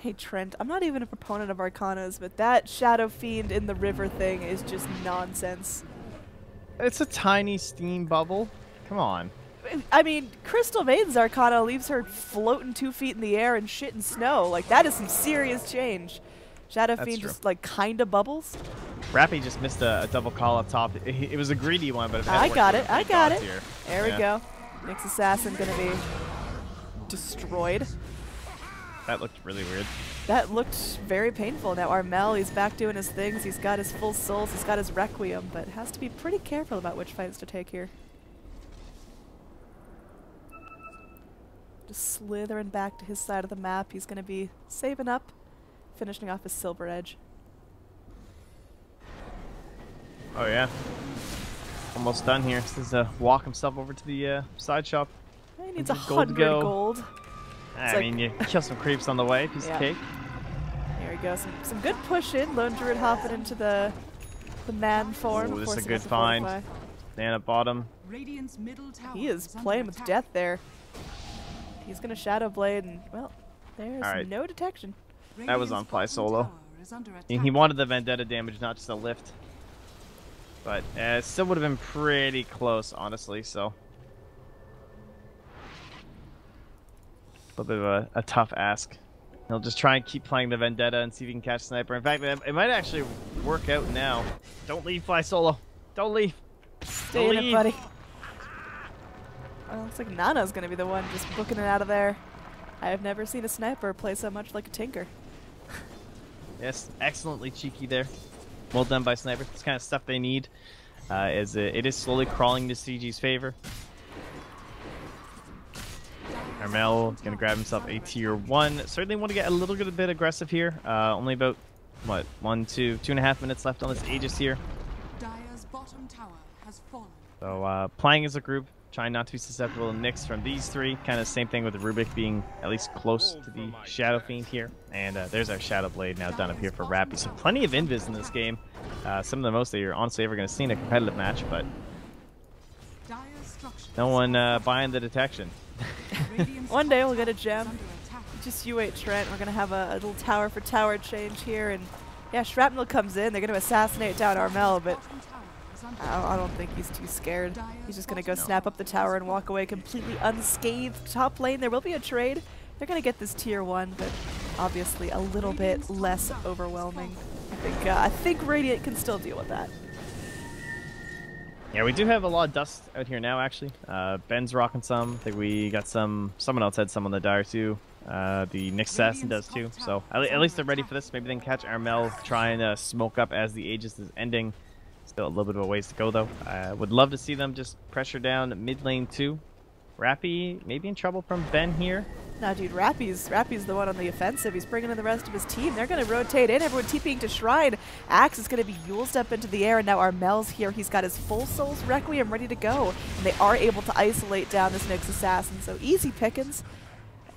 Hey, Trent, I'm not even a proponent of Arcanas, but that Shadow Fiend in the river thing is just nonsense. It's a tiny steam bubble. Come on. I mean, Crystal Maiden's Arcana leaves her floating two feet in the air and shit and snow. Like, that is some serious change. Shadow That's Fiend true. just, like, kinda bubbles. Rappy just missed a, a double call up top. It, it was a greedy one, but it I got it, I got it. tier. There Yeah. we go. Nyx Assassin gonna be destroyed. That looked really weird. That looked very painful. Now Armel, he's back doing his things. He's got his full souls. He's got his Requiem, but has to be pretty careful about which fights to take here. Slithering back to his side of the map. He's going to be saving up, finishing off his Silver Edge. Oh yeah. Almost done here. This is uh, walk himself over to the uh, side shop. He needs a 100 gold to hundred go. gold. I like- mean, you kill some creeps on the way, piece Yeah. of cake. There we go. Some, some good push in. Lone Druid hopping into the the man form. Ooh, this is a good to find. fortify. Man at bottom. Radiant's middle tower He is playing with death there. He's gonna Shadow Blade, and well, there's Alright. no detection. That was on fly solo. tower is under He, he wanted the vendetta damage, not just a lift. But uh, it still would have been pretty close, honestly. So a little bit of a, a tough ask. He'll just try and keep playing the vendetta and see if he can catch sniper. In fact, it, it might actually work out now. Don't leave, fly solo. Don't leave. Stay in it, buddy. Well, looks like Nana's gonna be the one just booking it out of there. I have never seen a sniper play so much like a tinker. Yes, excellently cheeky there. Well done by sniper. It's kind of stuff they need. Uh, as it, it is slowly crawling to CG's favor. Armel gonna grab himself a tier one. Certainly want to get a little bit, bit aggressive here. Uh, only about what one, two, two and a half minutes left on this Aegis here. Dire's bottom tower has fallen. So uh, playing as a group, trying not to be susceptible to nicks from these three. Kind of same thing with Rubick being at least close to the Shadow Fiend here. And uh, there's our Shadow Blade now done up here for Rappy. So plenty of invis in this game. Uh, some of the most that you're honestly ever going to see in a competitive match, but no one uh, buying the detection. One day we'll get a gem. Just you wait, Trent. We're gonna have a, a little tower for tower change here, and yeah, Shrapnel comes in. They're gonna assassinate down Armel, but I don't, think he's too scared. He's just gonna go snap up the tower and walk away completely unscathed. Top lane, there will be a trade. They're gonna get this tier one, but obviously a little bit less overwhelming. I think uh, I think Radiant can still deal with that. Yeah, we do have a lot of dust out here now, actually. Uh, Ben's rocking some. I think we got some. Someone else had some on the Dire too. Uh, the Nyx Assassin does too. So at, at least they're ready for this. Maybe they can catch Armel trying to smoke up as the Aegis is ending. Still a little bit of a ways to go though. I would love to see them just pressure down mid lane too. Rappy maybe in trouble from Ben here. Nah, dude, Rappy's Rappy's the one on the offensive. He's bringing in the rest of his team. They're going to rotate in. Everyone TPing to Shrine. Axe is going to be Euled up into the air, and now Armel's here. He's got his full Souls Requiem ready to go. And they are able to isolate down this Nyx Assassin, so easy pickings.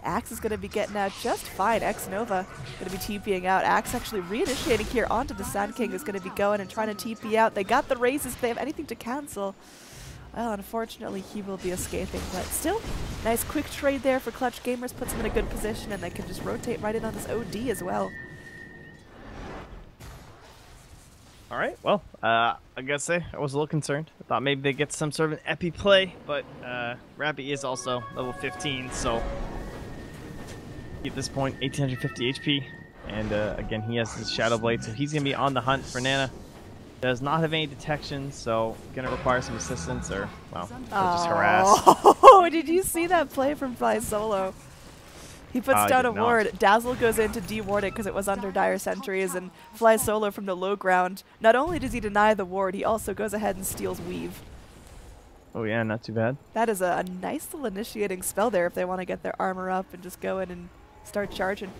Axe is going to be getting out just fine. X Nova going to be TPing out. Axe actually reinitiating here onto the Sand King is going to be going and trying to TP out. They got the raises. If they have anything to cancel. Well, unfortunately, he will be escaping, but still, nice quick trade there for Clutch Gamers, puts them in a good position, and they can just rotate right in on this OD as well. All right. Well, uh, I gotta say I was a little concerned. I thought maybe they get some sort of an epi play, but uh, Rappy is also level 15, so at this point 1850 HP, and uh, again he has his Shadow Blade, so he's gonna be on the hunt for Nana. Does not have any detection, so gonna require some assistance, or well, just harass. Oh, did you see that play from Fly Solo? He puts I down a ward. Dazzle goes in to deward it because it was under dire sentries, and Fly Solo from the low ground. Not only does he deny the ward, he also goes ahead and steals Weave. Oh yeah, not too bad. That is a, a nice little initiating spell there if they want to get their armor up and just go in and start charging.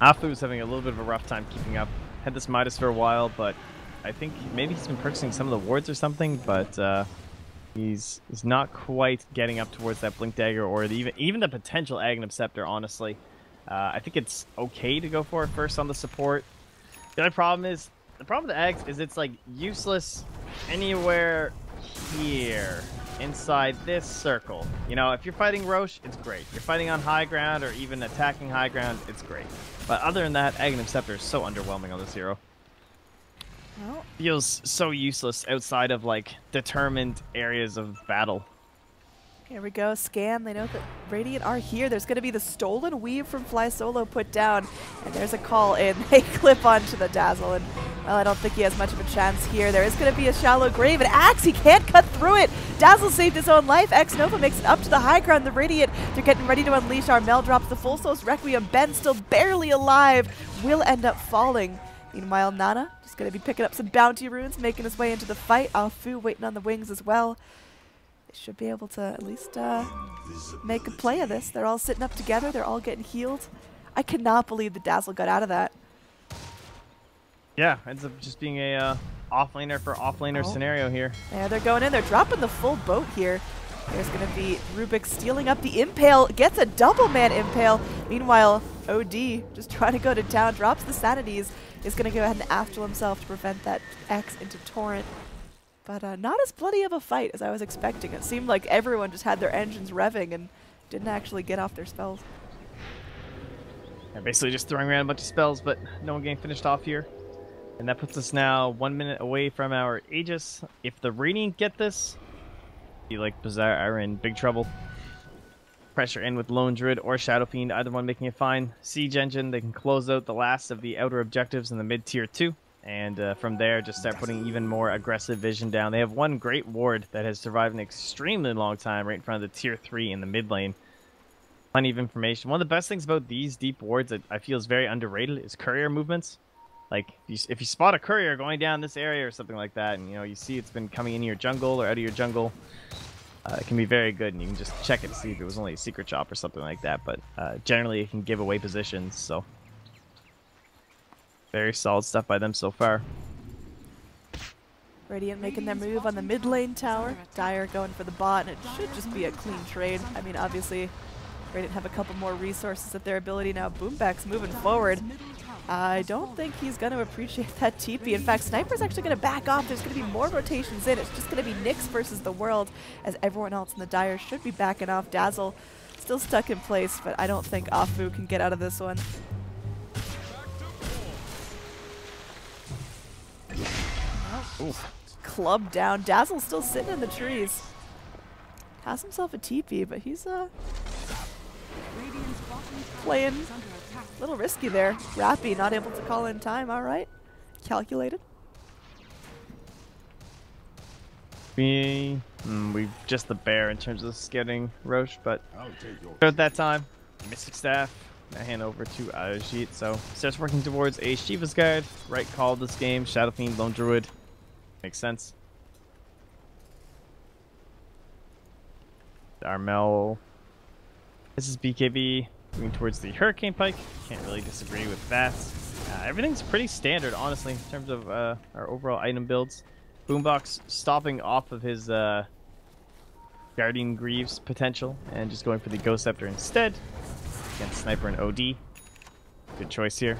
Afu's having a little bit of a rough time keeping up. Had this Midas for a while, but I think maybe he's been purchasing some of the wards or something, but uh, he's he's not quite getting up towards that Blink Dagger or the, even even the potential Aghanim Scepter, honestly. Uh, I think it's okay to go for it first on the support. The other problem is, the problem with the Ags is it's like useless anywhere here inside this circle. You know, if you're fighting Rosh, it's great. You're fighting on high ground or even attacking high ground, it's great. But other than that, Aghanim Scepter is so underwhelming on this hero. Well, Feels so useless outside of like determined areas of battle. Here we go, scan. They know that Radiant are here. There's going to be the stolen weave from Fly Solo put down. And there's a call in. They clip onto the Dazzle. And, well, I don't think he has much of a chance here. There is going to be a shallow grave. And Axe, he can't cut through it. Dazzle saved his own life. X Nova makes it up to the high ground. The Radiant, they're getting ready to unleash. Armel drops the Full Soul's Requiem. Ben still barely alive. Will end up falling. Meanwhile, Nana just going to be picking up some bounty runes, making his way into the fight. Alfu waiting on the wings as well. Should be able to at least uh, make a play of this. They're all sitting up together. They're all getting healed. I cannot believe the Dazzle got out of that. Yeah, ends up just being a uh, offlaner for offlaner Oh. scenario here. Yeah, they're going in. They're dropping the full boat here. There's going to be Rubick stealing up the Impale. Gets a double man Impale. Meanwhile, OD just trying to go to town. Drops the Sanities. Is going to go ahead and after himself to prevent that X into Torrent. But uh, not as bloody of a fight as I was expecting. It seemed like everyone just had their engines revving and didn't actually get off their spells. Yeah, basically just throwing around a bunch of spells, but no one getting finished off here. And that puts us now one minute away from our Aegis. If the Radiant get this, be like Bazaar are in big trouble. Pressure in with Lone Druid or Shadow Fiend, either one making it fine. Siege Engine, they can close out the last of the outer objectives in the mid tier 2. And uh, from there, just start putting even more aggressive vision down. They have one great ward that has survived an extremely long time right in front of the tier 3 in the mid lane plenty of information. One of the best things about these deep wards that I feel is very underrated is courier movements. Like if you, spot a courier going down this area or something like that, and you know you see it's been coming in your jungle or out of your jungle, uh, it can be very good, and you can just check it to see if it was only a secret shop or something like that. But uh, generally, it can give away positions. So very solid stuff by them so far. Radiant making their move on the mid lane tower. Dire going for the bot, and it should just be a clean trade. I mean, obviously, Radiant have a couple more resources at their ability now. Boombox's moving forward. I don't think he's going to appreciate that TP. In fact, Sniper's actually going to back off. There's going to be more rotations in. It's just going to be Nyx versus the world, as everyone else in the Dire should be backing off. Dazzle still stuck in place, but I don't think Afu can get out of this one. Club down. Dazzle's still sitting in the trees. Has himself a teepee, but he's uh, Radiant's bottom tower Playing. is under attack. a little risky there. Rappy not able to call in time. All right. Calculated. We mm, we just the bear in terms of scouting Rosh, but at that time, Mystic Staff. I hand over to Ajit, so starts working towards a Shiva's Guard. Right call this game. Shadow Fiend, Lone Druid. Makes sense. Armel. This is BKB moving towards the Hurricane Pike. Can't really disagree with that. Uh, everything's pretty standard, honestly, in terms of uh, our overall item builds. Boombox stopping off of his uh, Guardian Greaves potential and just going for the Ghost Scepter instead against Sniper and OD. Good choice here.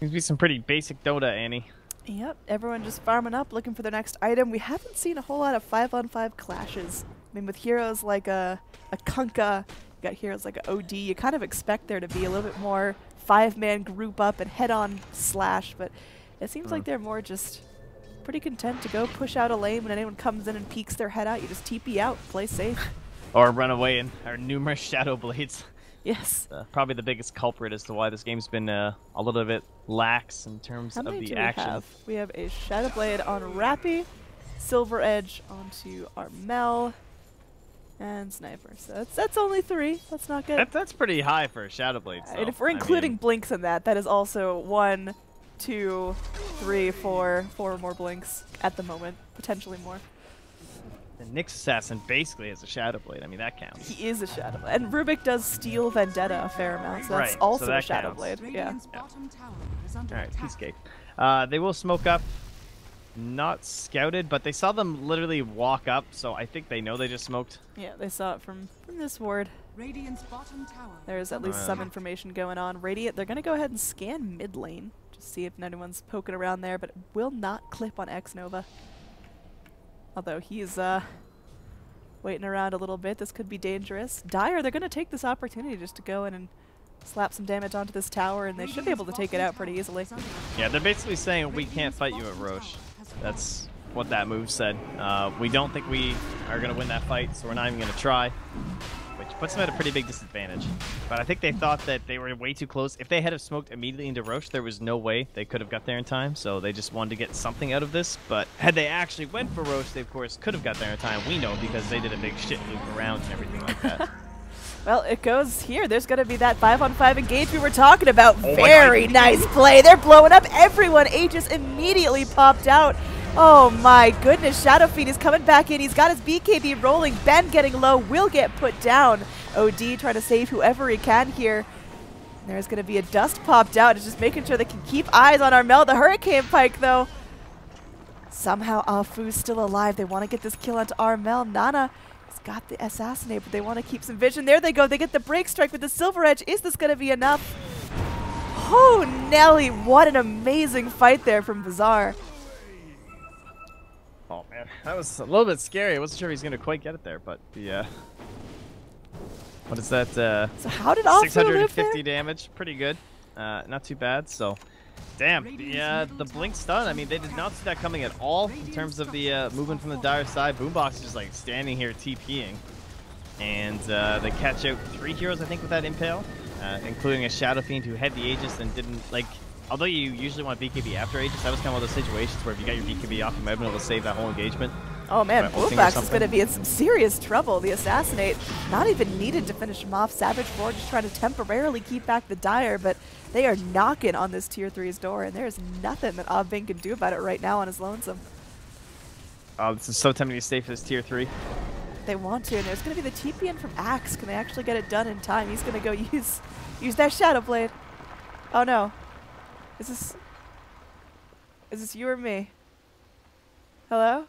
Seems to be some pretty basic Dota, Annie. Yep, everyone just farming up, looking for their next item. We haven't seen a whole lot of five on five clashes. I mean, with heroes like a a Kunkka, you got heroes like a OD. You kind of expect there to be a little bit more five man group up and head on slash, but it seems like Mm. they're more just pretty content to go push out a lane when anyone comes in and peeks their head out. You just TP out, play safe. Or run away in our numerous Shadow Blades. Yes. Uh, probably the biggest culprit as to why this game's been uh, a little bit lax in terms How of many the do we action. have? We have a Shadow Blade on Rappy, Silver Edge onto Armel, and Sniper. So that's that's only three. That's not good. That, that's pretty high for a Shadow Blades. and if we're I including mean, blinks in that, that is also one, two, three, four, four more blinks at the moment, potentially more. The Nyx Assassin basically has a Shadow Blade. I mean, that counts. He is a Shadow Blade, and Rubick does steal Vendetta a fair amount, so that's Right, so also a Shadow counts. Blade. Yeah. Radiant's bottom tower is under All right, attack. Peacecake. Uh, they will smoke up. Not scouted, but they saw them literally walk up, so I think they know they just smoked. Yeah, they saw it from from this ward. Radiant's bottom tower. There's at least under some information going on. Radiant, they're going to go ahead and scan mid lane. Just see if anyone's poking around there, but it will not clip on X Nova. Although he's uh, waiting around a little bit. This could be dangerous. Dire, they're going to take this opportunity just to go in and slap some damage onto this tower, and they should be able to take it out pretty easily. Yeah, they're basically saying we can't fight you at Rosh. That's what that move said. Uh, we don't think we are going to win that fight, so we're not even going to try. Which puts them at a pretty big disadvantage. But I think they thought that they were way too close. If they had have smoked immediately into Rosh, there was no way they could have got there in time. So they just wanted to get something out of this. But had they actually went for Rosh, they of course could have got there in time. We know because they did a big shit loop around and everything like that. Well, it goes here. There's going to be that 5 on 5 engage we were talking about. Oh Very nice play. They're blowing up everyone. Aegis immediately popped out. Oh my goodness. Shadow Fiend is coming back in. He's got his BKB rolling. Ben getting low will get put down. OD trying to save whoever he can here. There's going to be a dust popped out. It's just making sure they can keep eyes on Armel. The Hurricane Pike, though. Somehow Afu's still alive. They want to get this kill onto Armel. Nana has got the assassinate, but they want to keep some vision. There they go. They get the break strike with the Silver Edge. Is this going to be enough? Oh, Nelly. What an amazing fight there from Bazaar. Oh man, that was a little bit scary. I wasn't sure he was going to quite get it there, but the uh, what is that? Uh, So how did Afu live 650 there? damage, pretty good. Uh, not too bad. So, damn, the uh, the blink stun. I mean, they did not see that coming at all in terms of the uh, movement from the dire side. Boombox is just like standing here TPing, and uh, they catch out three heroes, I think, with that impale, uh, including a Shadow Fiend who had the Aegis and didn't like. Although you usually want BKB after Aegis, that was kind of one of those situations where if you got your BKB off, you might have been able to save that whole engagement. Oh man, Right, ulting or Boombox is going to be in some serious trouble. The Assassinate, not even needed to finish him off. Savage Roar just trying to temporarily keep back the Dire, but they are knocking on this Tier 3's door, and there's nothing that Obvin can do about it right now on his lonesome. Oh, this is so tempting to stay for this tier three. They want to, and there's going to be the TP in from Axe. Can they actually get it done in time? He's going to go use use that Shadow Blade. Oh no. Is this Is this you or me? Hello?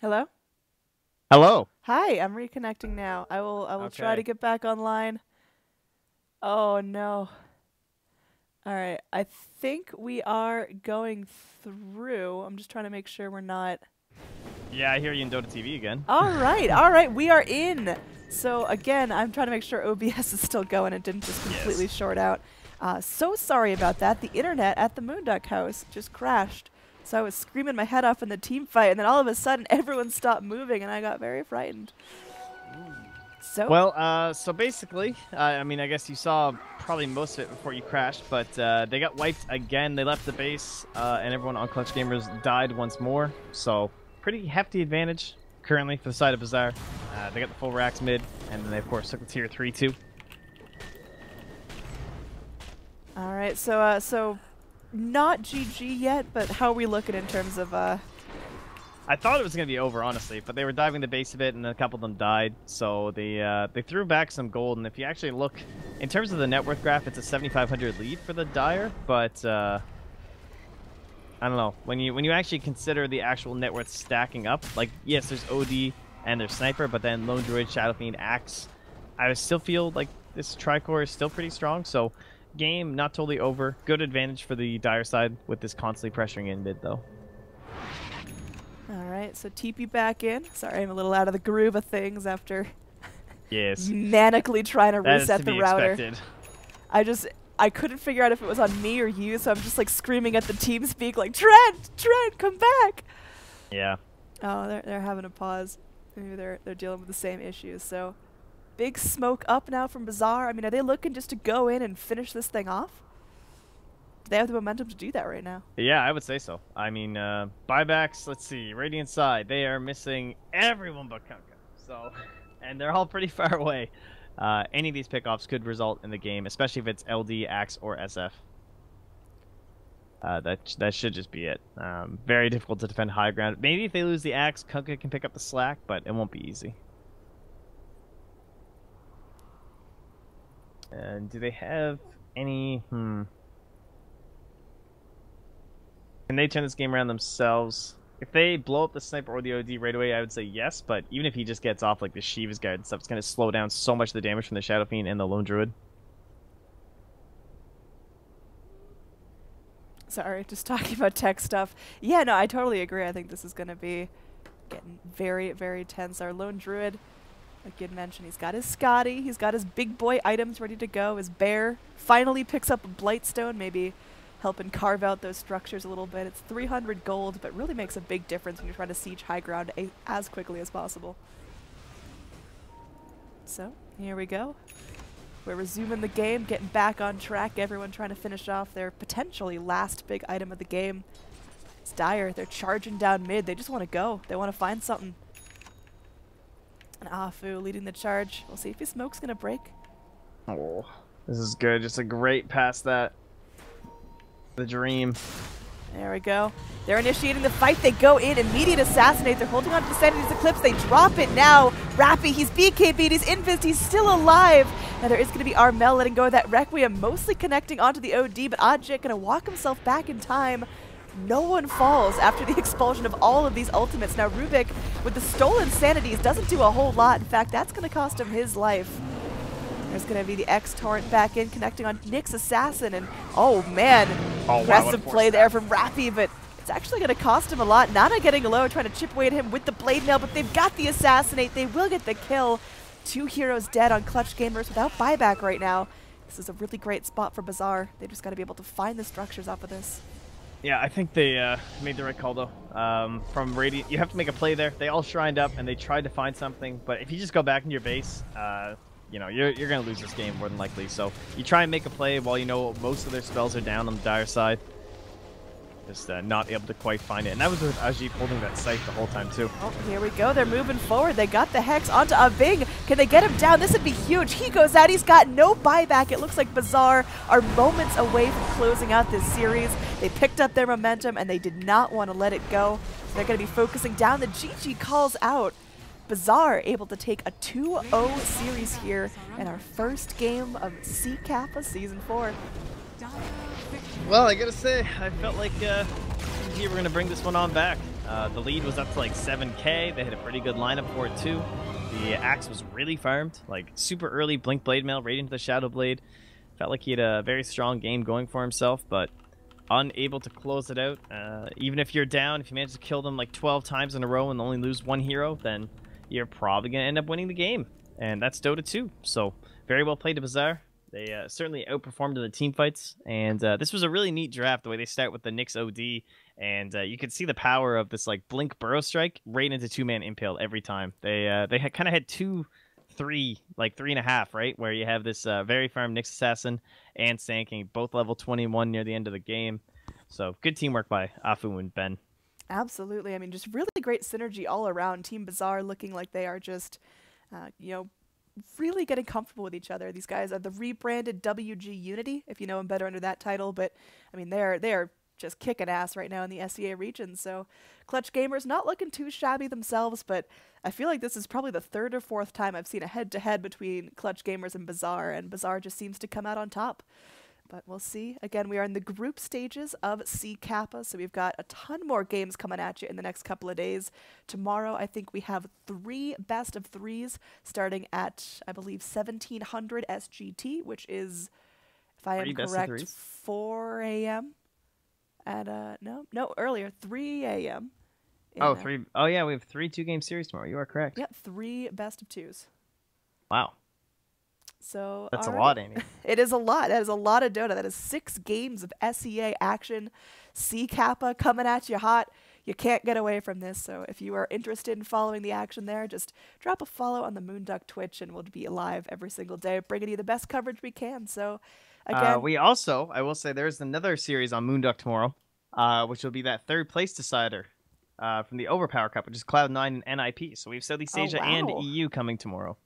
Hello? Hello. Hi, I'm reconnecting now. I will I will try to get back online. Oh no. All right. I think we are going through. I'm just trying to make sure we're not Yeah, I hear you in Dota TV again. All right. All right. We are in. So again, I'm trying to make sure OBS is still going and didn't just completely Yes. short out. Uh, so sorry about that. The internet at the Moonduck House just crashed. So I was screaming my head off in the team fight, and then all of a sudden everyone stopped moving, and I got very frightened. So Well, uh, so basically, uh, I mean, I guess you saw probably most of it before you crashed, but uh, they got wiped again. They left the base, uh, and everyone on Clutch Gamers died once more. So pretty hefty advantage currently for the side of Bazaar. Uh, they got the full racks mid, and then they of course took the tier three too. all right. So uh, so not GG yet, but how are we looking in terms of uh? I thought it was gonna be over, honestly, but they were diving the base a bit, and a couple of them died. So they uh, they threw back some gold, and if you actually look, in terms of the net worth graph, it's a 7,500 lead for the Dire, but uh, I don't know when you when you actually consider the actual net worth stacking up. Like, yes, there's OD and there's Sniper, but then Lone Druid, Shadow Fiend, Axe. I still feel like this Tricore is still pretty strong. So game not totally over. Good advantage for the Dire side with this constantly pressuring in mid though. All right. So TP back in. Sorry, I'm a little out of the groove of things after Yes. manically trying to That reset to the router. expected. I just I couldn't figure out if it was on me or you, so I'm just like screaming at the team speak like Trent, Trent, come back. Yeah. Oh, they're they're having a pause. Maybe they're they're dealing with the same issues. So big smoke up now from Bazaar. I mean, are they looking just to go in and finish this thing off? Do they have the momentum to do that right now? Yeah, I would say so. I mean, uh, buybacks, let's see, Radiant side, they are missing everyone but Kunkka. So, and they're all pretty far away. Uh, any of these pickoffs could result in the game, especially if it's LD, Axe, or SF. Uh, that that should just be it. Um, very difficult to defend high ground. Maybe if they lose the axe, Kunkka can pick up the slack, but it won't be easy. And do they have any? Hmm. Can they turn this game around themselves? If they blow up the sniper or the OD right away, I would say yes. But even if he just gets off like the Shiva's guard and stuff, it's going to slow down so much of the damage from the Shadow Fiend and the Lone Druid. Sorry, just talking about tech stuff. Yeah, no, I totally agree. I think this is going to be getting very, very tense. Our lone druid, like you'd mentioned, he's got his Skadi, he's got his big boy items ready to go. His bear finally picks up a Blightstone, maybe helping carve out those structures a little bit. It's 300 gold, but really makes a big difference when you're trying to siege high ground a as quickly as possible. So, here we go. We're resuming the game, getting back on track. Everyone trying to finish off their potentially last big item of the game. It's dire. They're charging down mid. They just want to go. They want to find something. And Afu leading the charge. We'll see if his smoke's going to break. Oh, this is good. Just a great pass that. The dream. There we go. They're initiating the fight. They go in, immediate assassinate. They're holding on to the Sanity's Eclipse. They drop it now. Rappy, he's BKB'd, he's invis, he's still alive. Now there is going to be Armel letting go of that Requiem, mostly connecting onto the OD, but Odjik going to walk himself back in time. No one falls after the expulsion of all of these ultimates. Now Rubick, with the stolen sanities, doesn't do a whole lot. In fact, that's going to cost him his life. There's going to be the X-Torrent back in, connecting on Nyx Assassin, and oh man, Oh, aggressive play there from Rappy, but it's actually going to cost him a lot. Nana getting low, trying to chip away at him with the Blade Mail, but they've got the Assassinate. They will get the kill. Two heroes dead on Clutch Gamers without buyback right now. This is a really great spot for Bazaar. They just got to be able to find the structures off of this. Yeah, I think they uh, made the right call though. Um, from Radiant, you have to make a play there. They all shrined up and they tried to find something, but if you just go back in your base, uh, you know you're you're gonna lose this game more than likely. So you try and make a play while you know most of their spells are down on the dire side. Just uh, not able to quite find it, and that was with Ajib holding that sight the whole time too. Oh, here we go. They're moving forward. They got the Hex onto Abing. Can they get him down? This would be huge. He goes out. He's got no buyback. It looks like Bazaar are moments away from closing out this series. They picked up their momentum, and they did not want to let it go. They're going to be focusing down. The GG calls out. Bazaar able to take a 2-0 series here in our first game of Sea Kappa Season 4. Well, I gotta say, I felt like uh, we were gonna bring this one on back. Uh, the lead was up to like 7k. They had a pretty good lineup for it too. The axe was really farmed, like super early. Blink Blade Mail right into the Shadow Blade. Felt like he had a very strong game going for himself, but unable to close it out. Uh, even if you're down, if you manage to kill them like 12 times in a row and only lose one hero, then you're probably gonna end up winning the game. And that's Dota 2. So very well played to Bazaar. They uh, certainly outperformed in the team fights, and uh, this was a really neat draft. The way they start with the Nyx OD, and uh, you could see the power of this like Blink Burrow Strike right into two man impale every time. They uh, they kind of had two, three, like three and a half, right? Where you have this uh, very firm Nyx Assassin and Sand King, both level twenty one near the end of the game. So good teamwork by Afu and Ben. Absolutely. I mean, just really great synergy all around. Team Bazaar looking like they are just, uh, you know, really getting comfortable with each other. These guys are the rebranded WG Unity, if you know them better under that title. But I mean, they're they are just kicking ass right now in the SEA region. So, Clutch Gamers not looking too shabby themselves, but I feel like this is probably the third or fourth time I've seen a head-to-head between Clutch Gamers and Bazaar, and Bazaar just seems to come out on top. But we'll see. Again, we are in the group stages of Sea Kappa, so we've got a ton more games coming at you in the next couple of days. Tomorrow, I think we have three best of threes starting at, I believe, 1700 SGT, which is, if I am correct, 4 a.m. At, uh, no, no, earlier, 3 a.m. Oh, uh, three oh yeah, we have three two game series tomorrow. You are correct. Yeah, three best of twos. Wow, So that's a lot, Amy. It is a lot. That is a lot of Dota. That is six games of SEA action. Sea Kappa coming at you hot. You can't get away from this. So if you are interested in following the action there, just drop a follow on the Moonduck Twitch and we'll be live every single day, bringing you the best coverage we can. So again, Uh, we also, I will say, there's another series on Moonduck tomorrow, uh, which will be that third place decider uh, from the Overpower Cup, which is Cloud9 and NIP. So we have Southeast Oh, Asia and. EU coming tomorrow.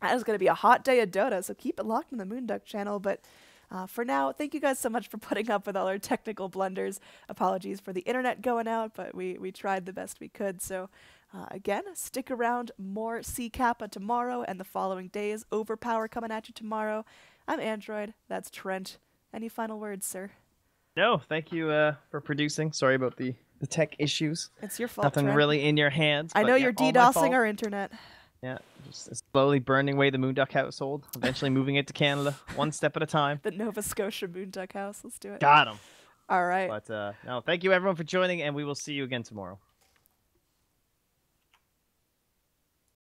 that is going to be a hot day of Dota. So keep it locked on the Moonduck channel. But Uh, for now, thank you guys so much for putting up with all our technical blunders. Apologies for the internet going out, but we, we tried the best we could. So, uh, again, stick around. More Sea Kappa tomorrow and the following days. Overpower coming at you tomorrow. I'm AnneeDroid. That's Trent. Any final words, sir? No, thank you uh, for producing. Sorry about the, the tech issues. It's your fault. Nothing Trent. really in your hands. I know yeah, you're DDoSing our internet. Yeah, just slowly burning away the Moonduck household. Eventually moving it to Canada, one step at a time. The Nova Scotia Moonduck House. Let's do it. Got him. All right. But uh, no, thank you everyone for joining, and we will see you again tomorrow.